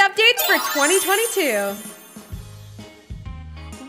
Updates for 2022.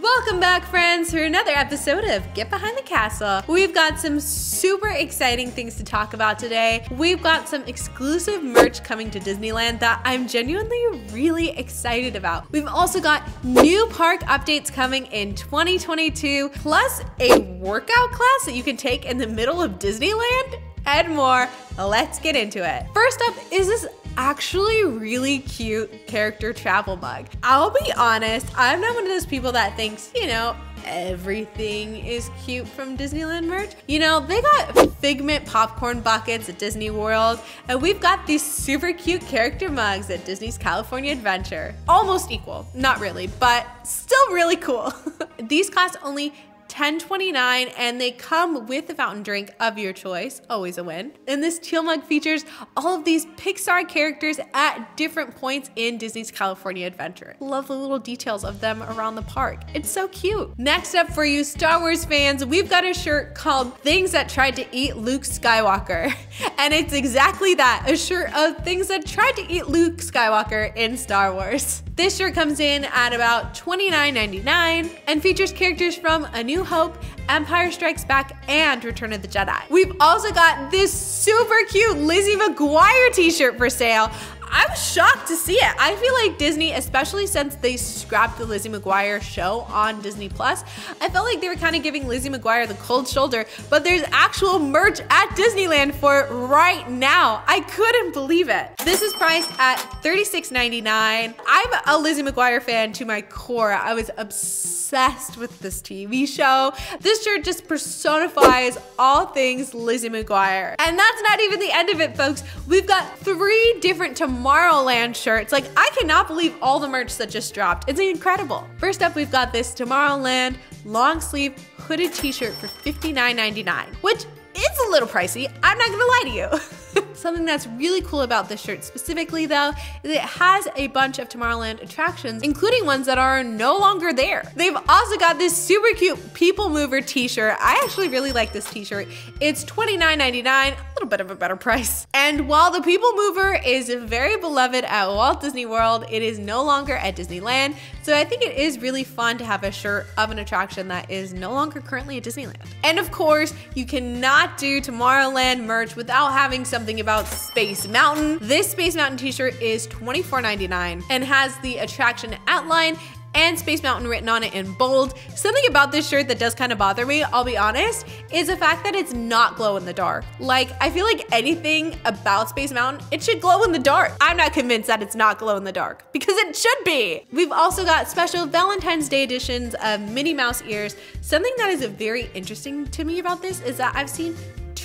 Welcome back, friends, to another episode of Get Behind the Castle. We've got some super exciting things to talk about today. We've got some exclusive merch coming to Disneyland that I'm genuinely really excited about. We've also got new park updates coming in 2022, plus a workout class that you can take in the middle of Disneyland and more. Let's get into it. First up is this actually really cute character travel mug. I'll be honest, I'm not one of those people that thinks, you know, everything is cute from Disneyland merch. You know, they got Figment popcorn buckets at Disney World, and we've got these super cute character mugs at Disney's California Adventure. Almost equal, not really, but still really cool. these cost only $10.29 and they come with a fountain drink of your choice, always a win. And this teal mug features all of these Pixar characters at different points in Disney's California Adventure. Love the little details of them around the park. It's so cute. Next up for you Star Wars fans, we've got a shirt called Things That Tried to Eat Luke Skywalker. And it's exactly that, a shirt of things that tried to eat Luke Skywalker in Star Wars. This shirt comes in at about $29.99 and features characters from A New Hope, Empire Strikes Back, and Return of the Jedi. We've also got this super cute Lizzie McGuire t-shirt for sale. I'm shocked to see it. I feel like Disney, especially since they scrapped the Lizzie McGuire show on Disney Plus, I felt like they were kind of giving Lizzie McGuire the cold shoulder, but there's actual merch at Disneyland for right now. I couldn't believe it. This is priced at $36.99. I'm a Lizzie McGuire fan to my core. I was obsessed with this TV show. This shirt just personifies all things Lizzie McGuire. And that's not even the end of it, folks. We've got three different Tomorrowland shirts. Like, I cannot believe all the merch that just dropped. It's incredible. First up, we've got this Tomorrowland long sleeve hooded t-shirt for $59.99, which is a little pricey. I'm not gonna lie to you. Something that's really cool about this shirt specifically though, is it has a bunch of Tomorrowland attractions, including ones that are no longer there. They've also got this super cute People Mover t-shirt. I actually really like this t-shirt. It's $29.99, a little bit of a better price. And while the People Mover is very beloved at Walt Disney World, it is no longer at Disneyland. So I think it is really fun to have a shirt of an attraction that is no longer currently at Disneyland. And of course, you cannot do Tomorrowland merch without having something about Space Mountain. This Space Mountain t-shirt is $24.99 and has the attraction outline and Space Mountain written on it in bold. Something about this shirt that does kind of bother me, I'll be honest, is the fact that it's not glow in the dark. Like, I feel like anything about Space Mountain, it should glow in the dark. I'm not convinced that it's not glow in the dark because it should be. We've also got special Valentine's Day editions of Minnie Mouse ears. Something that is very interesting to me about this is that I've seen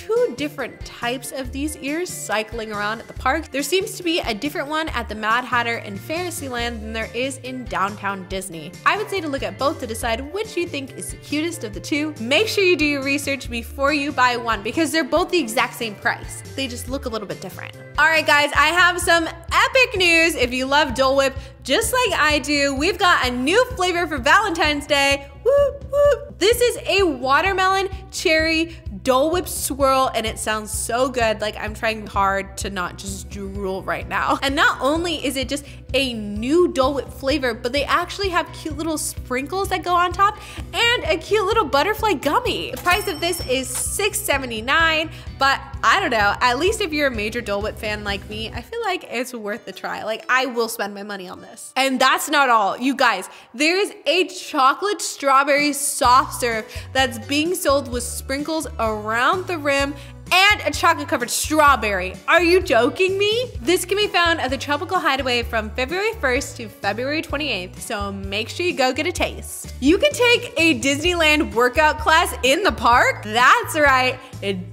two different types of these ears cycling around at the park. There seems to be a different one at the Mad Hatter in Fantasyland than there is in downtown Disney. I would say to look at both to decide which you think is the cutest of the two. Make sure you do your research before you buy one because they're both the exact same price. They just look a little bit different. All right, guys, I have some epic news. If you love Dole Whip, just like I do, we've got a new flavor for Valentine's Day. Woo, woo. This is a watermelon cherry Dole Whip swirl and it sounds so good. Like I'm trying hard to not just drool right now. And not only is it just a new Dole flavor, but they actually have cute little sprinkles that go on top and a cute little butterfly gummy. The price of this is $6.79, but I don't know, at least if you're a major Dole Whip fan like me, I feel like it's worth the try. Like I will spend my money on this. And that's not all. You guys, there's a chocolate strawberry soft serve that's being sold with sprinkles around the rim and a chocolate covered strawberry. Are you joking me? This can be found at the Tropical Hideaway from February 1st to February 28th, so make sure you go get a taste. You can take a Disneyland workout class in the park. That's right,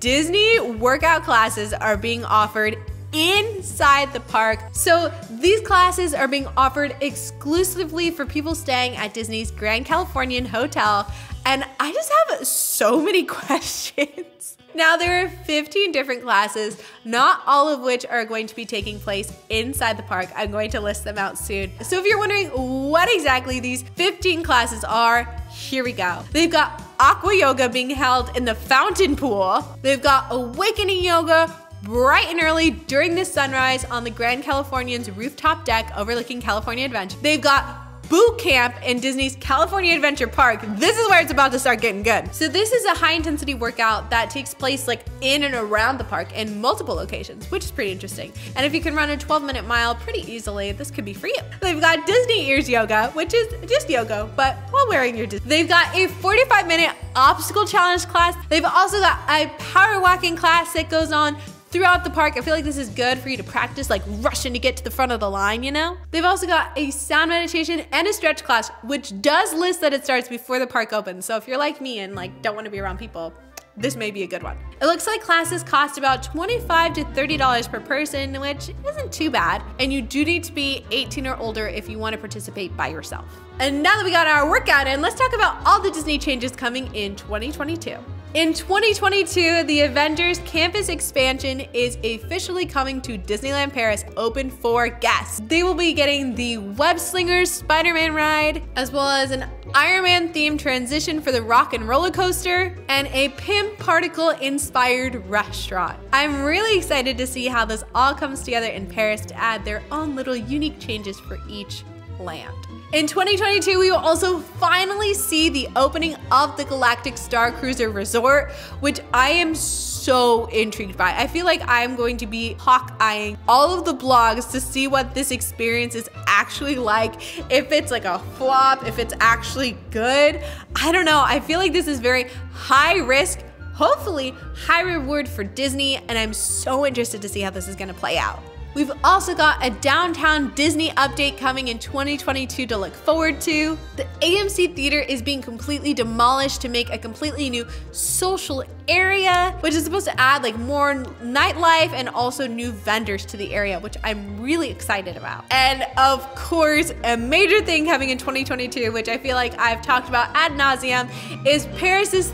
Disney workout classes are being offered inside the park. So these classes are being offered exclusively for people staying at Disney's Grand Californian Hotel. And I just have so many questions. Now, there are 15 different classes, not all of which are going to be taking place inside the park. I'm going to list them out soon. So, if you're wondering what exactly these 15 classes are, here we go. They've got aqua yoga being held in the fountain pool, they've got awakening yoga, bright and early during the sunrise on the Grand Californian's rooftop deck overlooking California Adventure. They've got boot camp in Disney's California Adventure Park. This is where it's about to start getting good. So this is a high intensity workout that takes place like in and around the park in multiple locations, which is pretty interesting. And if you can run a 12 minute mile pretty easily, this could be for you. They've got Disney Ears Yoga, which is just yoga, but while wearing your Disney. They've got a 45 minute obstacle challenge class. They've also got a power walking class that goes on throughout the park. I feel like this is good for you to practice like rushing to get to the front of the line, you know? They've also got a sound meditation and a stretch class, which does list that it starts before the park opens. So if you're like me and like don't want to be around people, this may be a good one. It looks like classes cost about 25 to $30 per person, which isn't too bad. And you do need to be 18 or older if you want to participate by yourself. And now that we got our workout in, let's talk about all the Disney changes coming in 2022. In 2022, the Avengers campus expansion is officially coming to Disneyland Paris, open for guests. They will be getting the Web Slingers Spider-Man ride, as well as an Iron Man themed transition for the Rock and Roller Coaster, and a Pym Particle inspired restaurant. I'm really excited to see how this all comes together in Paris to add their own little unique changes for each land. In 2022, we will also finally see the opening of the Galactic Star Cruiser Resort, which I am so intrigued by. I feel like I'm going to be hawk-eyeing all of the blogs to see what this experience is actually like, if it's like a flop, if it's actually good. I don't know. I feel like this is very high risk, hopefully high reward for Disney, and I'm so interested to see how this is gonna play out. We've also got a downtown Disney update coming in 2022 to look forward to. The AMC Theater is being completely demolished to make a completely new social area, which is supposed to add like more nightlife and also new vendors to the area, which I'm really excited about. And of course, a major thing coming in 2022, which I feel like I've talked about ad nauseum, is Paris's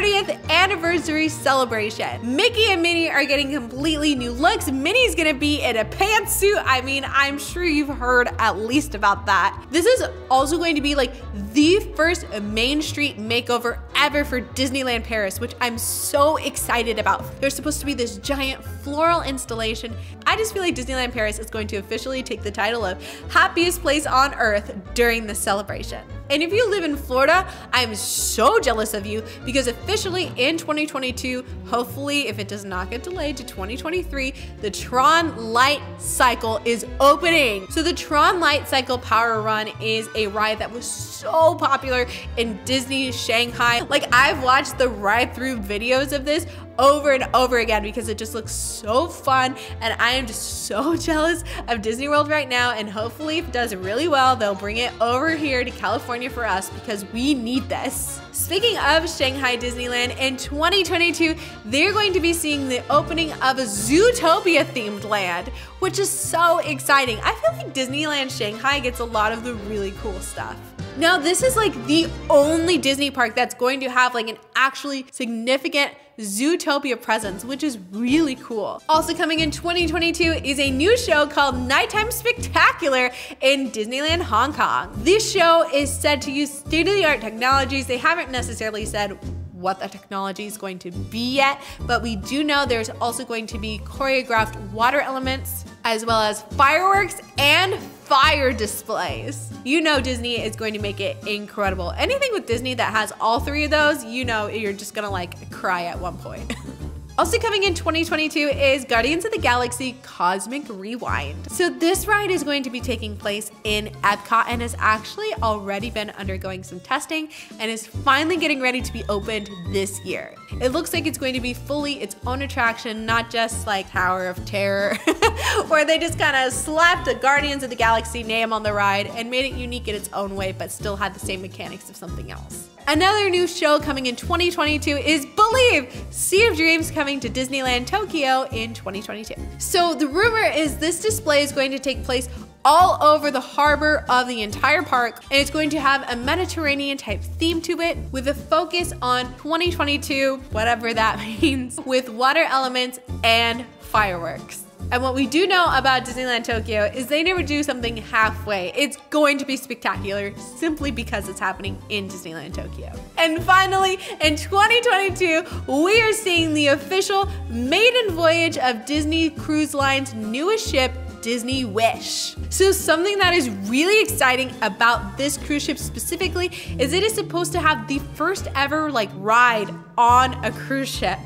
30th anniversary celebration. Mickey and Minnie are getting completely new looks. Minnie's gonna be in a pantsuit. I mean, I'm sure you've heard at least about that. This is also going to be like the first Main Street makeover ever for Disneyland Paris, which I'm so excited about. There's supposed to be this giant floral installation. I just feel like Disneyland Paris is going to officially take the title of happiest place on earth during this celebration. And if you live in Florida, I'm so jealous of you because officially in 2022, hopefully if it does not get delayed to 2023, the Tron Light Cycle is opening. So the Tron Light Cycle Power Run is a ride that was so popular in Disney Shanghai. Like I've watched the ride through videos of this over and over again because it just looks so fun and I am just so jealous of Disney World right now and hopefully if it does really well they'll bring it over here to California for us because we need this. Speaking of Shanghai Disneyland, in 2022 they're going to be seeing the opening of a Zootopia themed land which is so exciting. I feel like Disneyland Shanghai gets a lot of the really cool stuff. Now, this is like the only Disney park that's going to have like an actually significant Zootopia presence, which is really cool. Also coming in 2022 is a new show called Nighttime Spectacular in Disneyland Hong Kong. This show is said to use state-of-the-art technologies. They haven't necessarily said what the technology is going to be yet, but we do know there's also going to be choreographed water elements, as well as fireworks and fire displays. You know Disney is going to make it incredible. Anything with Disney that has all three of those, you know you're just gonna like cry at one point. Also coming in 2022 is Guardians of the Galaxy Cosmic Rewind. So this ride is going to be taking place in Epcot and has actually already been undergoing some testing and is finally getting ready to be opened this year. It looks like it's going to be fully its own attraction, not just like Tower of Terror, where they just kind of slapped a Guardians of the Galaxy name on the ride and made it unique in its own way, but still had the same mechanics of something else. Another new show coming in 2022 is Believe! Sea of Dreams coming to Disneyland Tokyo in 2022. So the rumor is this display is going to take place all over the harbor of the entire park and it's going to have a Mediterranean type theme to it with a focus on 2022, whatever that means, with water elements and fireworks. And what we do know about Disneyland Tokyo is they never do something halfway. It's going to be spectacular simply because it's happening in Disneyland Tokyo. And finally, in 2022, we are seeing the official maiden voyage of Disney Cruise Line's newest ship, Disney Wish. So something that is really exciting about this cruise ship specifically is it is supposed to have the first ever like ride on a cruise ship.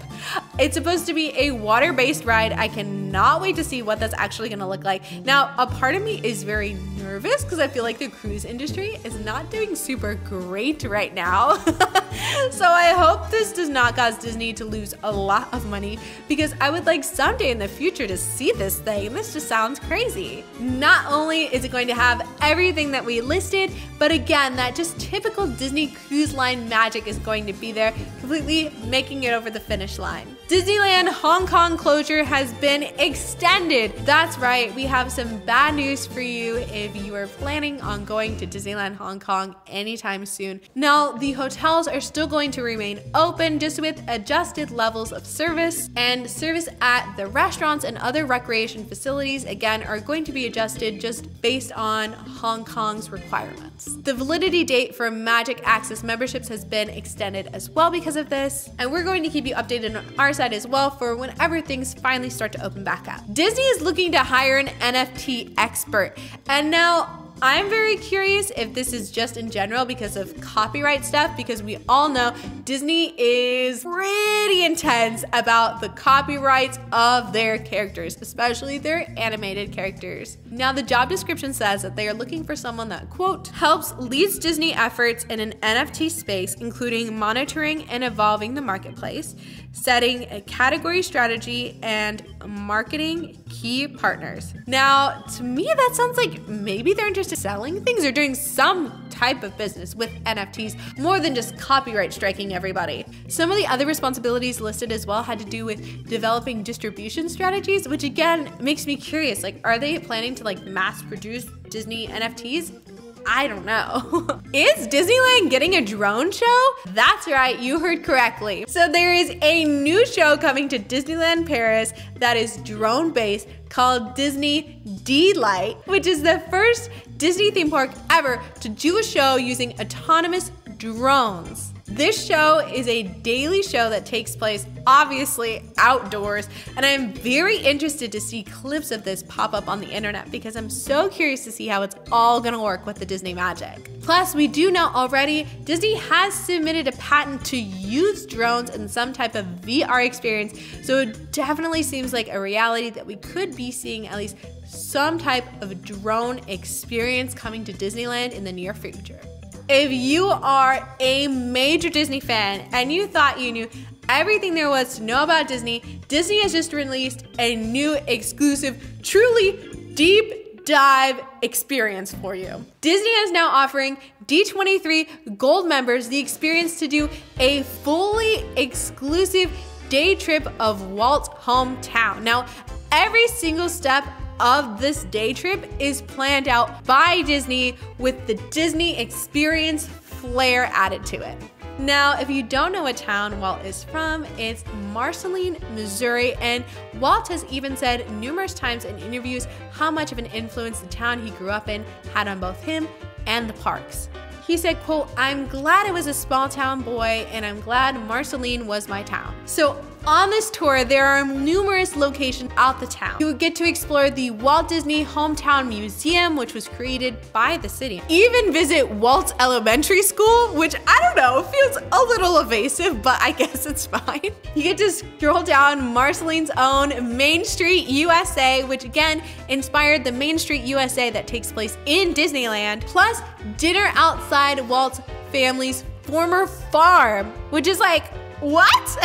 It's supposed to be a water-based ride. I cannot wait to see what that's actually gonna look like. Now, a part of me is very nervous because I feel like the cruise industry is not doing super great right now. so I hope this does not cause Disney to lose a lot of money because I would like someday in the future to see this thing. This just sounds crazy. Not only is it going to have everything that we listed, but again, that just typical Disney cruise line magic is going to be there, completely making it over the finish line. Disneyland Hong Kong closure has been extended. That's right, we have some bad news for you if you are planning on going to Disneyland Hong Kong anytime soon. Now, the hotels are still going to remain open just with adjusted levels of service, and service at the restaurants and other recreation facilities, again, are going to be adjusted just based on Hong Kong's requirements. The validity date for Magic Access memberships has been extended as well because of this, and we're going to keep you updated on our side as well for whenever things finally start to open back up. Disney is looking to hire an NFT expert, and now I'm very curious if this is just in general because of copyright stuff, because we all know Disney is pretty intense about the copyrights of their characters, especially their animated characters. Now, the job description says that they are looking for someone that, quote, helps leads Disney efforts in an NFT space, including monitoring and evolving the marketplace, setting a category strategy, and marketing key partners. Now, to me, that sounds like maybe they're interested in selling things or doing some type of business with NFTs more than just copyright striking everybody. Some of the other responsibilities listed as well had to do with developing distribution strategies, which again makes me curious. Like, are they planning to like mass produce Disney NFTs? I don't know. is Disneyland getting a drone show? That's right, you heard correctly. So there is a new show coming to Disneyland Paris that is drone based called Disney D-Light, which is the first Disney theme park ever to do a show using autonomous drones. This show is a daily show that takes place obviously outdoors, and I'm very interested to see clips of this pop up on the internet because I'm so curious to see how it's all gonna work with the Disney magic. Plus, we do know already Disney has submitted a patent to use drones in some type of VR experience, so it definitely seems like a reality that we could be seeing at least some type of drone experience coming to Disneyland in the near future. If you are a major Disney fan and you thought you knew everything there was to know about Disney, Disney has just released a new exclusive, truly deep dive experience for you. Disney is now offering D23 Gold members the experience to do a fully exclusive day trip of Walt's hometown. Now, every single step of this day trip is planned out by Disney with the Disney experience flair added to it. Now, if you don't know what town Walt is from, it's Marceline, Missouri, and Walt has even said numerous times in interviews how much of an influence the town he grew up in had on both him and the parks. He said, quote, I'm glad I was a small town boy and I'm glad Marceline was my town. So on this tour, there are numerous locations out the town. You get to explore the Walt Disney Hometown Museum, which was created by the city. Even visit Walt's Elementary School, which I don't know, feels a little evasive, but I guess it's fine. You get to stroll down Marceline's own Main Street USA, which again inspired the Main Street USA that takes place in Disneyland, plus dinner outside Walt's family's former farm, which is like what?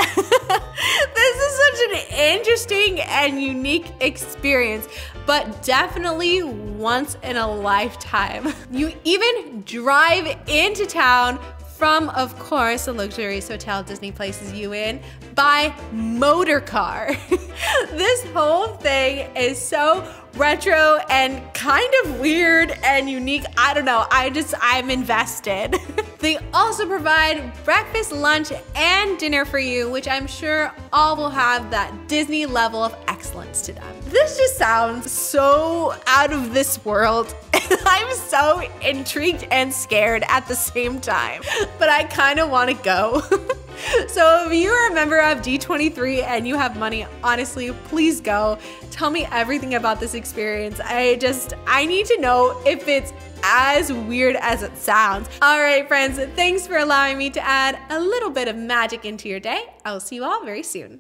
this is such an interesting and unique experience, but definitely once in a lifetime. You even drive into town from, of course, the luxurious hotel Disney places you in by motor car. this whole thing is so retro and kind of weird and unique. I don't know. I just, I'm invested. they also provide breakfast, lunch, and dinner for you, which I'm sure all will have that Disney level of excellence to them. This just sounds so out of this world. I'm so intrigued and scared at the same time, but I kind of want to go. so if you are a member of D23 and you have money, honestly, please go. Tell me everything about this experience. I just, I need to know if it's as weird as it sounds. All right, friends, thanks for allowing me to add a little bit of magic into your day. I will see you all very soon.